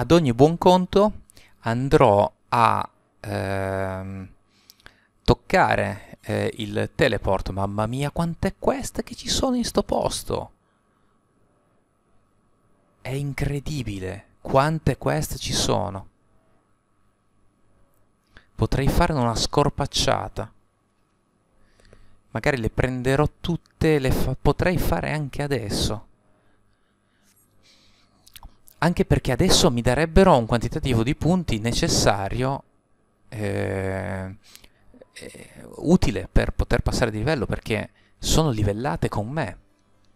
ad ogni buon conto andrò a ehm, toccare eh, il teleport. Mamma mia, quante quest che ci sono in sto posto! È incredibile quante quest ci sono. Potrei fare una scorpacciata. Magari le prenderò tutte, le fa potrei fare anche adesso. Anche perché adesso mi darebbero un quantitativo di punti necessario, eh, eh, utile per poter passare di livello, perché sono livellate con me.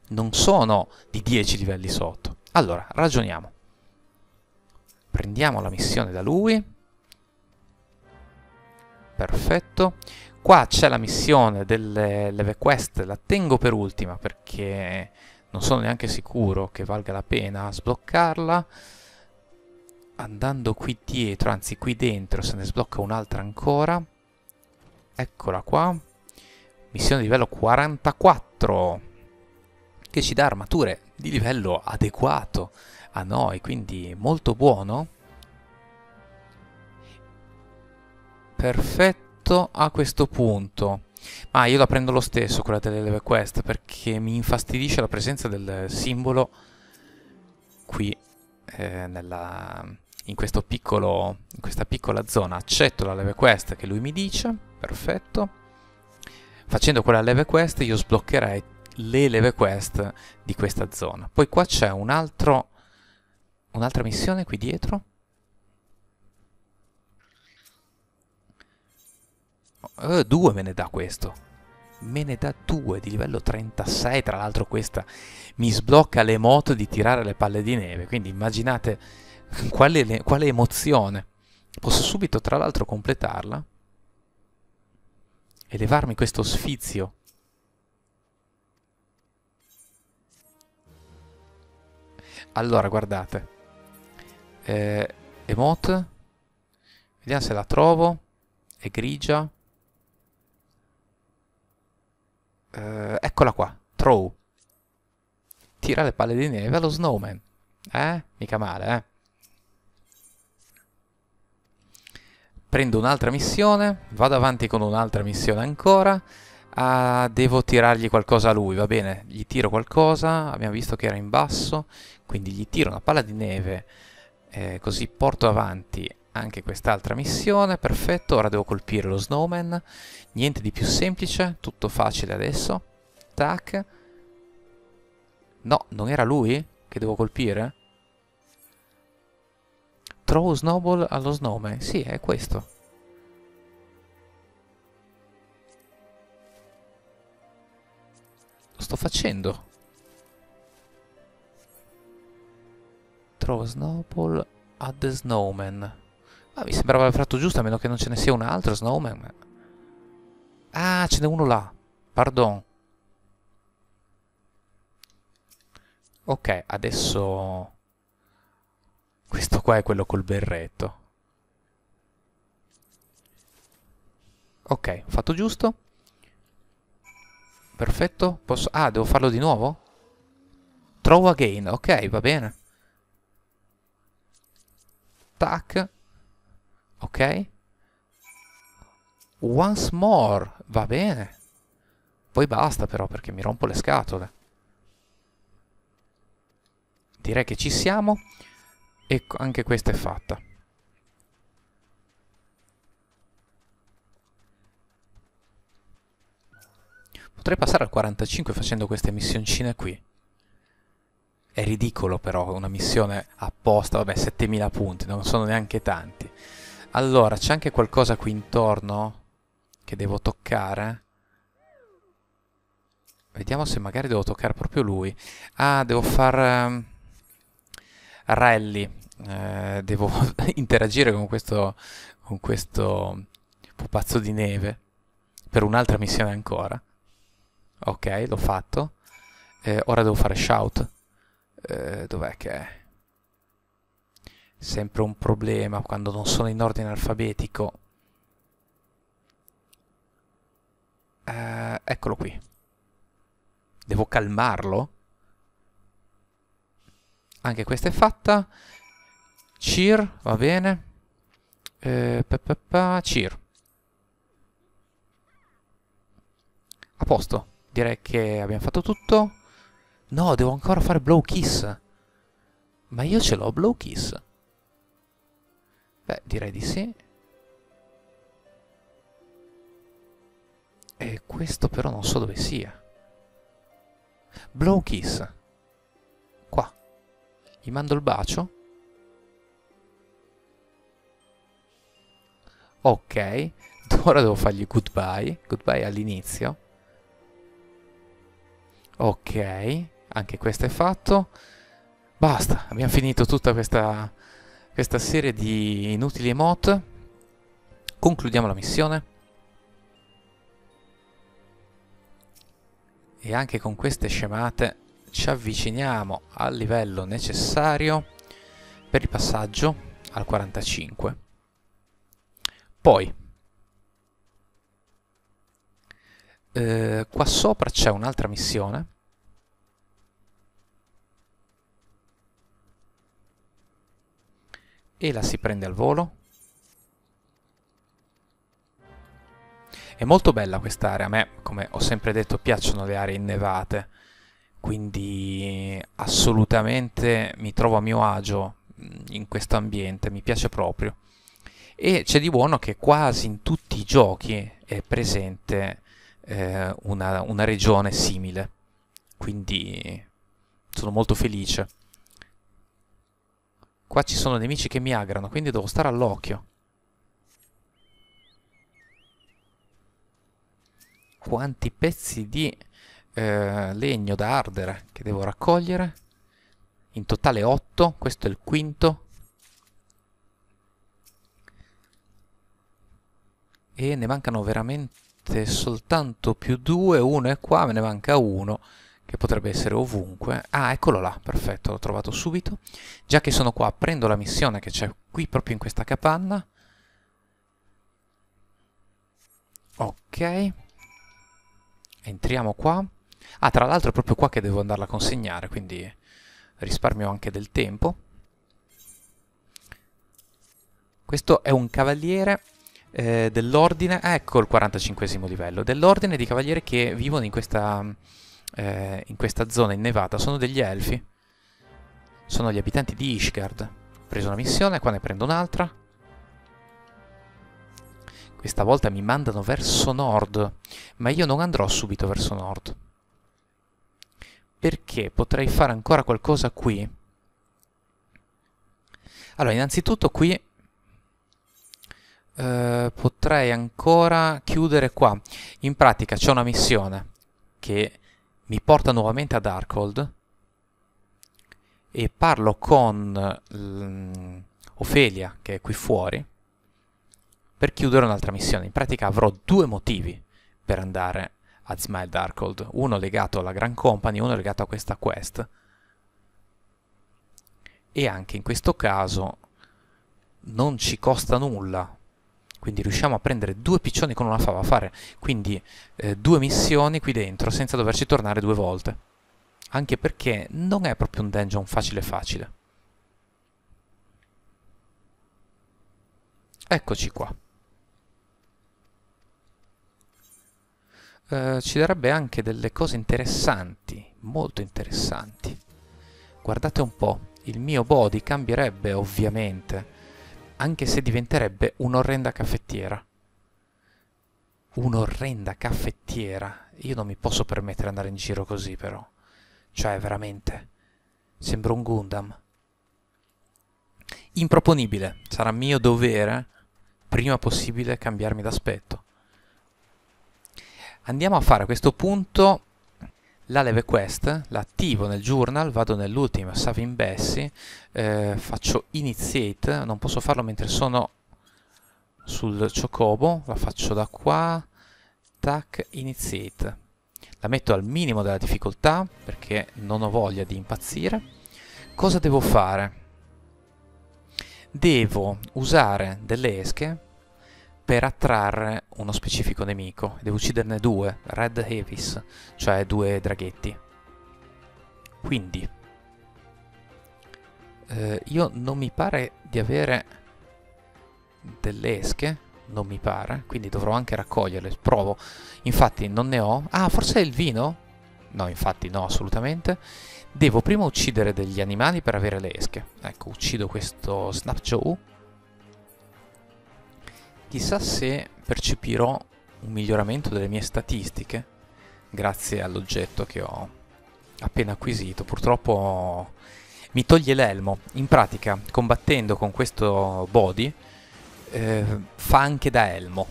Non sono di 10 livelli sotto. Allora, ragioniamo. Prendiamo la missione da lui. Perfetto. Qua c'è la missione delle leve quest, la tengo per ultima perché non sono neanche sicuro che valga la pena sbloccarla. Andando qui dietro, anzi qui dentro, se ne sblocca un'altra ancora. Eccola qua. Missione livello 44, che ci dà armature di livello adeguato a noi, quindi molto buono. Perfetto a questo punto. Ma io la prendo lo stesso quella delle leve quest perché mi infastidisce la presenza del simbolo qui eh, nella, in, piccolo, in questa piccola zona. Accetto la leve quest che lui mi dice, perfetto. Facendo quella leve quest io sbloccherei le leve quest di questa zona. Poi qua c'è un altro un'altra missione qui dietro. Uh, due me ne dà questo. Me ne dà due di livello 36. Tra l'altro questa mi sblocca le moto di tirare le palle di neve. Quindi immaginate quale, quale emozione. Posso subito tra l'altro completarla. E levarmi questo sfizio. Allora, guardate eh, emote vediamo se la trovo è grigia eh, eccola qua throw tira le palle di neve allo snowman. Eh? mica male eh? Prendo un'altra missione vado avanti con un'altra missione ancora. Ah, devo tirargli qualcosa a lui, va bene, gli tiro qualcosa, abbiamo visto che era in basso, quindi gli tiro una palla di neve eh, così porto avanti anche quest'altra missione, perfetto, ora devo colpire lo snowman, niente di più semplice, tutto facile adesso, tac, no, non era lui che devo colpire? Throw snowball allo snowman, sì, è questo. Lo sto facendo. Throw snowball at the snowman. Ah, mi sembrava aver fatto giusto, a meno che non ce ne sia un altro snowman. Ah, ce n'è uno là. Pardon. Ok, adesso... Questo qua è quello col berretto. Ok, fatto giusto. Perfetto. Posso... Ah, devo farlo di nuovo? Throw again. Ok, va bene. Tac. Ok. Once more. Va bene. Poi basta però perché mi rompo le scatole. Direi che ci siamo. E anche questa è fatta. Potrei passare al 45 facendo queste missioncine qui. È ridicolo però una missione apposta, vabbè 7000 punti, non sono neanche tanti. Allora, c'è anche qualcosa qui intorno che devo toccare? Vediamo se magari devo toccare proprio lui. Ah, devo far... Um, rally. Eh, devo interagire con questo, con questo pupazzo di neve per un'altra missione ancora. Ok, l'ho fatto. Eh, ora devo fare shout. Eh, dov'è che è? Sempre un problema quando non sono in ordine alfabetico. Eh, eccolo qui. Devo calmarlo? Anche questa è fatta. Cheer, va bene. Eh, pa, pa, pa, cheer. A posto. Direi che abbiamo fatto tutto. No, devo ancora fare Blow Kiss. Ma io ce l'ho Blow Kiss. Beh, direi di sì. E questo però non so dove sia. Blow Kiss. Qua. Gli mando il bacio. Ok. Ora devo fargli goodbye. Goodbye all'inizio. Ok. Anche questo è fatto. Basta. Abbiamo finito tutta questa, questa serie di inutili emote. Concludiamo la missione. e anche con queste scemate ci avviciniamo al livello necessario per il passaggio al 45. Poi, eh, qua sopra c'è un'altra missione e la si prende al volo È molto bella quest'area, a me, come ho sempre detto, piacciono le aree innevate, quindi assolutamente mi trovo a mio agio in questo ambiente, mi piace proprio. E c'è di buono che quasi in tutti i giochi è presente eh, una, una regione simile, quindi sono molto felice. Qua ci sono nemici che mi aggrano, quindi devo stare all'occhio. quanti pezzi di eh, legno da ardere che devo raccogliere? In totale 8 questo è il quinto. E ne mancano veramente soltanto più due uno è qua me ne manca uno che potrebbe essere ovunque ah eccolo là perfetto l'ho trovato subito già che sono qua prendo la missione che c'è qui proprio in questa capanna ok entriamo qua. Ah, tra l'altro è proprio qua che devo andarla a consegnare, quindi risparmio anche del tempo. Questo è un cavaliere eh, dell'ordine, ecco il 45 livello, dell'ordine di cavalieri che vivono in questa, eh, in questa zona innevata, sono degli elfi, sono gli abitanti di Ishgard. Ho preso una missione, qua ne prendo un'altra. Questa volta mi mandano verso nord, ma io non andrò subito verso nord. Perché potrei fare ancora qualcosa qui? Allora, innanzitutto qui eh, potrei ancora chiudere qua. In pratica c'è una missione che mi porta nuovamente a Darkhold e parlo con mm, Ofelia, che è qui fuori, per chiudere un'altra missione. In pratica avrò due motivi per andare a Smile Darkhold, uno legato alla Grand Company, uno legato a questa quest. E anche in questo caso non ci costa nulla, quindi riusciamo a prendere due piccioni con una fava, a fare quindi eh, due missioni qui dentro senza doverci tornare due volte. Anche perché non è proprio un dungeon facile facile. Eccoci qua. eh, ci darebbe anche delle cose interessanti, molto interessanti. Guardate un po', il mio body cambierebbe ovviamente, anche se diventerebbe un'orrenda caffettiera. Un'orrenda caffettiera. Io non mi posso permettere di andare in giro così però. Cioè, veramente. Sembro un Gundam. Improponibile. Sarà mio dovere, prima possibile, cambiarmi d'aspetto. Andiamo a fare a questo punto la leve quest, l'attivo nel journal, vado nell'ultima Saving Bessie, eh, faccio iniziate, non posso farlo mentre sono sul chocobo, la faccio da qua, tac, iniziate. La metto al minimo della difficoltà perché non ho voglia di impazzire. Cosa devo fare? Devo usare delle esche per attrarre uno specifico nemico. Devo ucciderne due, Red Heavis, cioè due draghetti. Quindi, eh, io non mi pare di avere delle esche, non mi pare, quindi dovrò anche raccoglierle, provo. Infatti non ne ho. Ah, forse è il vino? No, infatti no, assolutamente. Devo prima uccidere degli animali per avere le esche. Ecco, uccido questo Snapjoe. Chissà se percepirò un miglioramento delle mie statistiche grazie all'oggetto che ho appena acquisito. Purtroppo mi toglie l'elmo. In pratica, combattendo con questo body, eh, fa anche da elmo.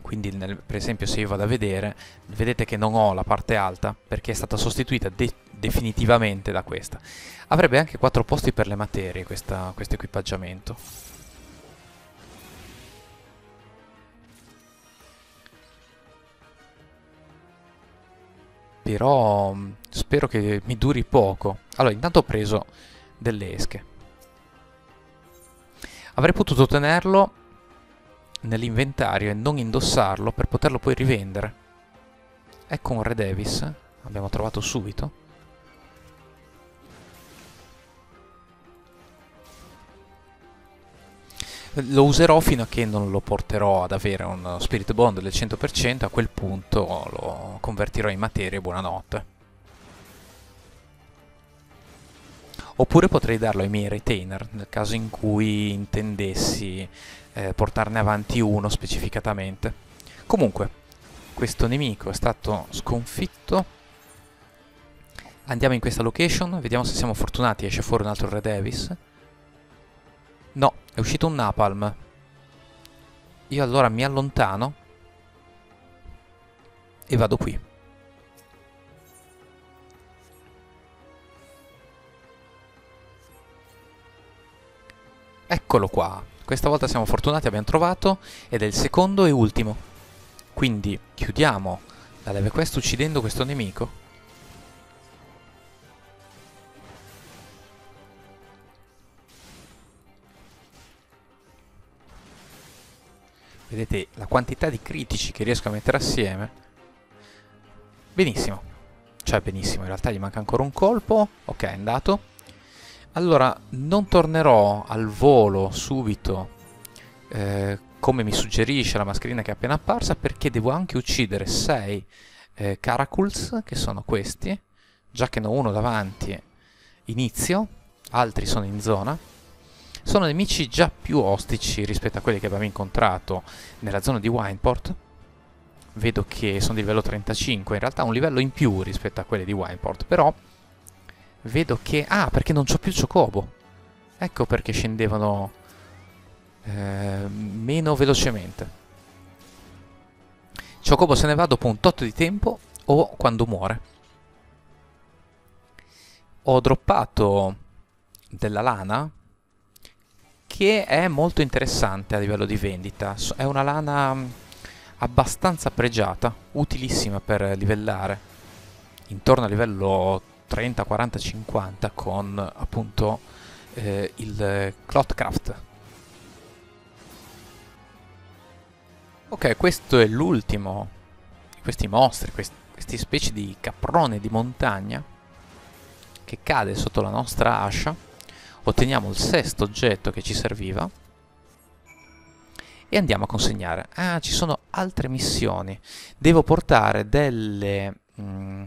Quindi, nel, per esempio, se io vado a vedere, vedete che non ho la parte alta perché è stata sostituita de definitivamente da questa. Avrebbe anche quattro posti per le materie questo equipaggiamento. Però mm, spero che mi duri poco. Allora, intanto ho preso delle esche. Avrei potuto tenerlo nell'inventario e non indossarlo per poterlo poi rivendere. Ecco un Re Davis, abbiamo trovato subito. Lo userò fino a che non lo porterò ad avere un Spirit Bond del 100%, a quel punto lo convertirò in materia e buonanotte. Oppure potrei darlo ai miei retainer, nel caso in cui intendessi eh, portarne avanti uno specificatamente. Comunque, questo nemico è stato sconfitto. Andiamo in questa location, vediamo se siamo fortunati, esce fuori un altro Red Davis. No, è uscito un napalm. Io allora mi allontano e vado qui. Eccolo qua. Questa volta siamo fortunati, abbiamo trovato ed è il secondo e ultimo. Quindi chiudiamo la leve quest uccidendo questo nemico. Vedete la quantità di critici che riesco a mettere assieme. Benissimo. Cioè benissimo, in realtà gli manca ancora un colpo. Ok, è andato. Allora, non tornerò al volo subito eh, come mi suggerisce la mascherina che è appena apparsa perché devo anche uccidere 6 eh, Caraculs, che sono questi. Già che ne ho uno davanti inizio, altri sono in zona sono nemici già più ostici rispetto a quelli che abbiamo incontrato nella zona di Wineport. Vedo che sono di livello 35, in realtà un livello in più rispetto a quelli di Wineport, però vedo che... Ah, perché non c'ho più il Chocobo. Ecco perché scendevano eh, meno velocemente. Chocobo se ne va dopo un tot di tempo o quando muore. Ho droppato della lana che è molto interessante a livello di vendita. È una lana mm, abbastanza pregiata, utilissima per livellare intorno a livello 30, 40, 50 con appunto eh, il Clotcraft. Ok, questo è l'ultimo di questi mostri, questi, questi specie di caprone di montagna che cade sotto la nostra ascia otteniamo il sesto oggetto che ci serviva e andiamo a consegnare. Ah, ci sono altre missioni. Devo portare delle... Mm,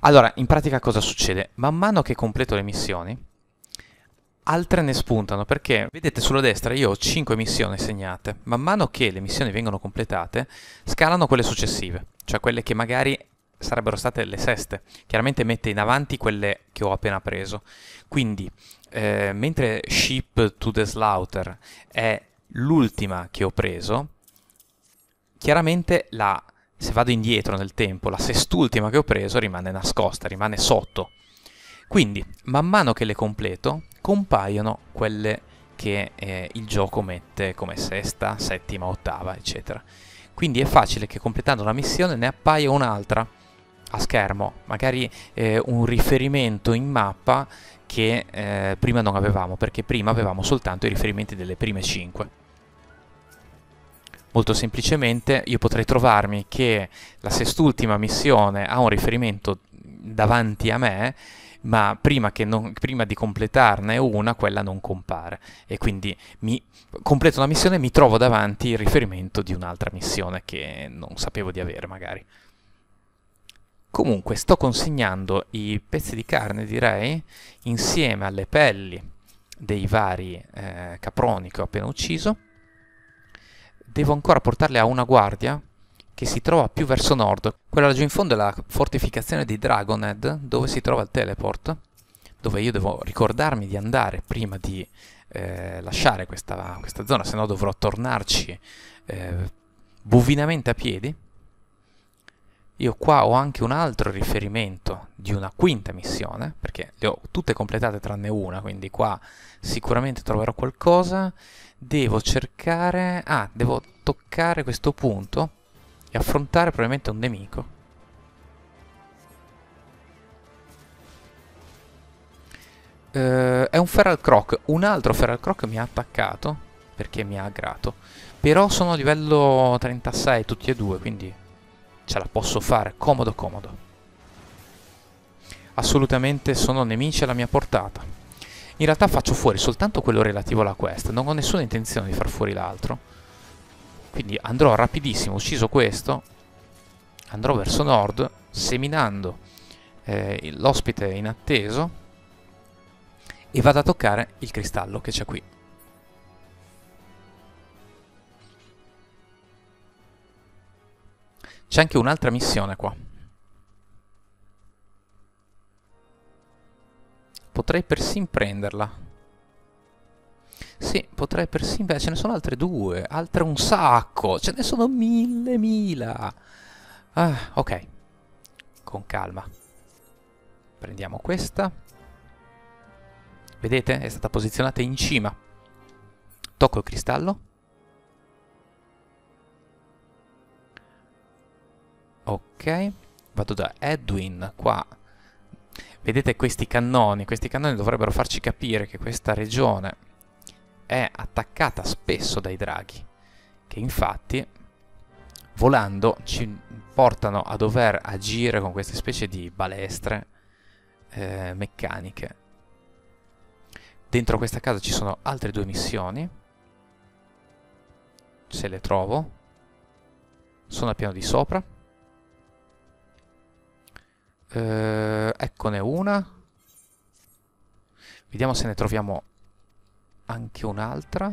allora, in pratica cosa succede? Man mano che completo le missioni, altre ne spuntano, perché vedete sulla destra io ho 5 missioni segnate. Man mano che le missioni vengono completate, scalano quelle successive, cioè quelle che magari sarebbero state le seste. Chiaramente mette in avanti quelle che ho appena preso. Quindi eh, mentre Ship to the Slaughter è l'ultima che ho preso, chiaramente la, se vado indietro nel tempo, la sest'ultima che ho preso rimane nascosta, rimane sotto. Quindi, man mano che le completo, compaiono quelle che eh, il gioco mette come sesta, settima, ottava, eccetera. Quindi è facile che completando la missione ne appaia un'altra a schermo, magari eh, un riferimento in mappa che eh, prima non avevamo, perché prima avevamo soltanto i riferimenti delle prime 5. Molto semplicemente io potrei trovarmi che la sest'ultima missione ha un riferimento davanti a me, ma prima, non, prima, di completarne una, quella non compare. E quindi mi completo una missione e mi trovo davanti il riferimento di un'altra missione che non sapevo di avere magari. Comunque sto consegnando i pezzi di carne, direi, insieme alle pelli dei vari eh, caproni che ho appena ucciso. Devo ancora portarle a una guardia che si trova più verso nord. Quella laggiù in fondo è la fortificazione di Dragonhead, dove si trova il teleport, dove io devo ricordarmi di andare prima di eh, lasciare questa, questa, zona, se no dovrò tornarci eh, bovinamente a piedi io qua ho anche un altro riferimento di una quinta missione, perché le ho tutte completate tranne una, quindi qua sicuramente troverò qualcosa. Devo cercare... ah, devo toccare questo punto e affrontare probabilmente un nemico. Uh, è un Feral Croc, un altro Feral Croc mi ha attaccato perché mi ha aggrato, però sono a livello 36 tutti e due, quindi ce la posso fare, comodo comodo. Assolutamente sono nemici alla mia portata. In realtà faccio fuori soltanto quello relativo alla quest, non ho nessuna intenzione di far fuori l'altro. Quindi andrò rapidissimo, ucciso questo, andrò verso nord, seminando eh, l'ospite inatteso, e vado a toccare il cristallo che c'è qui. C'è anche un'altra missione qua. Potrei persino prenderla. Sì, potrei persino... Beh, ce ne sono altre due, altre un sacco, ce ne sono mille, mila. Ah, ok. Con calma. Prendiamo questa. Vedete? È stata posizionata in cima. Tocco il cristallo. Ok vado da Edwin qua. Vedete questi cannoni questi cannoni dovrebbero farci capire che questa regione è attaccata spesso dai draghi che infatti volando ci portano a dover agire con queste specie di balestre eh, meccaniche. Dentro questa casa ci sono altre due missioni. Se le trovo sono al piano di sopra eh, eccone una. Vediamo se ne troviamo anche un'altra.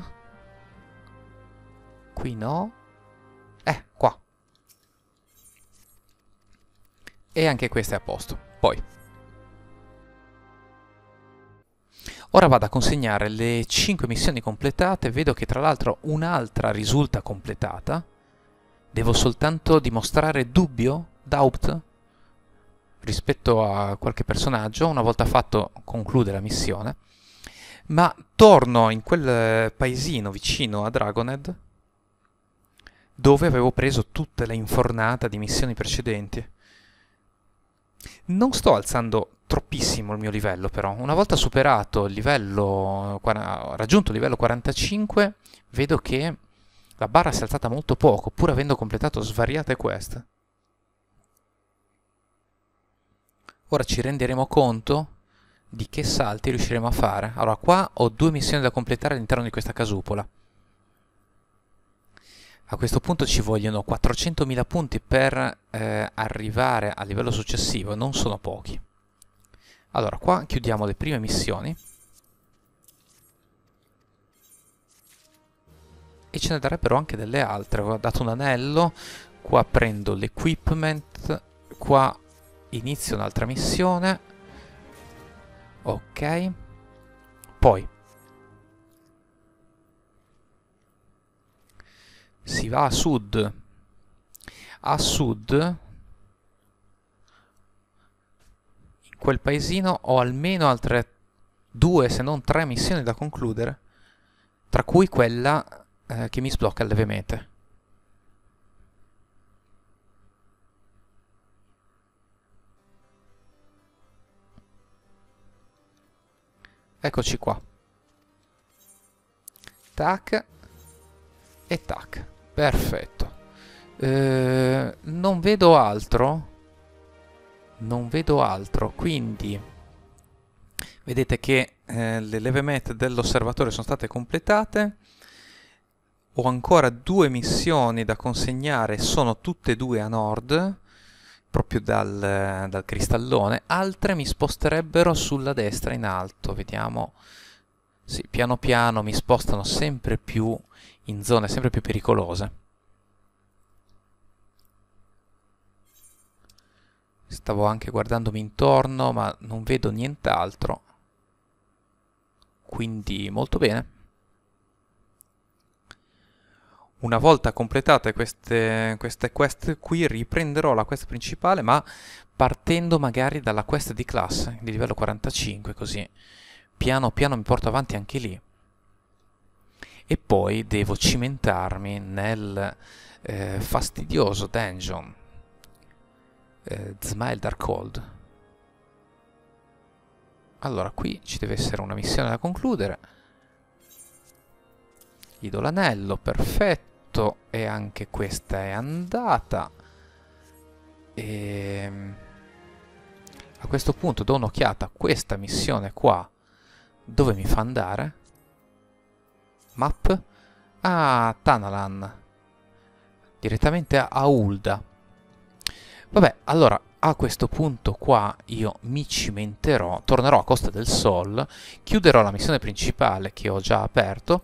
Qui no. Eh, qua. E anche questa è a posto. Poi. Ora vado a consegnare le 5 missioni completate. Vedo che tra l'altro un'altra risulta completata. Devo soltanto dimostrare dubbio? Doubt? Rispetto a qualche personaggio, una volta fatto conclude la missione, ma torno in quel paesino vicino a Dragonhead dove avevo preso tutta la infornata di missioni precedenti. Non sto alzando troppissimo il mio livello però, una volta superato il livello, raggiunto il livello 45, vedo che la barra si è alzata molto poco, pur avendo completato svariate quest. Ora ci renderemo conto di che salti riusciremo a fare. Allora, qua ho due missioni da completare all'interno di questa casupola. A questo punto ci vogliono 400.000 punti per eh, arrivare al livello successivo, non sono pochi. Allora, qua chiudiamo le prime missioni. E ce ne darebbero anche delle altre. Ho dato un anello, qua prendo l'equipment, qua inizio un'altra missione. Ok. Poi. Si va a sud. A sud. In quel paesino ho almeno altre due se non tre missioni da concludere tra cui quella eh, che mi sblocca le Eccoci qua. Tac. E tac. Perfetto. Eh, non vedo altro. Non vedo altro, quindi Vedete che eh, le leve mete dell'osservatore sono state completate. Ho ancora due missioni da consegnare, sono tutte e due a nord, proprio dal, dal cristallone. Altre mi sposterebbero sulla destra in alto, vediamo. Sì, piano piano mi spostano sempre più in zone sempre più pericolose. Stavo anche guardandomi intorno, ma non vedo nient'altro quindi molto bene. Una volta completate queste, queste quest qui riprenderò la quest principale ma partendo magari dalla quest di classe di livello 45 così piano piano mi porto avanti anche lì e poi devo cimentarmi nel eh, fastidioso dungeon eh, Smile Darkhold allora, qui ci deve essere una missione da concludere. Gli do l'anello, perfetto. E anche questa è andata. E... Ehm, a questo punto do un'occhiata a questa missione qua. Dove mi fa andare? Map? Ah, Tanalan. Direttamente a Ulda. Vabbè, allora a questo punto qua io mi cimenterò, tornerò a Costa del Sol, chiuderò la missione principale che ho già aperto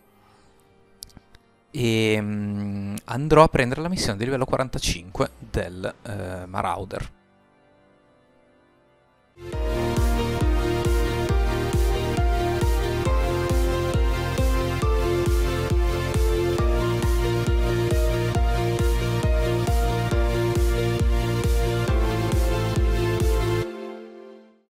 e um, andrò a prendere la missione di livello 45 del uh, Marauder.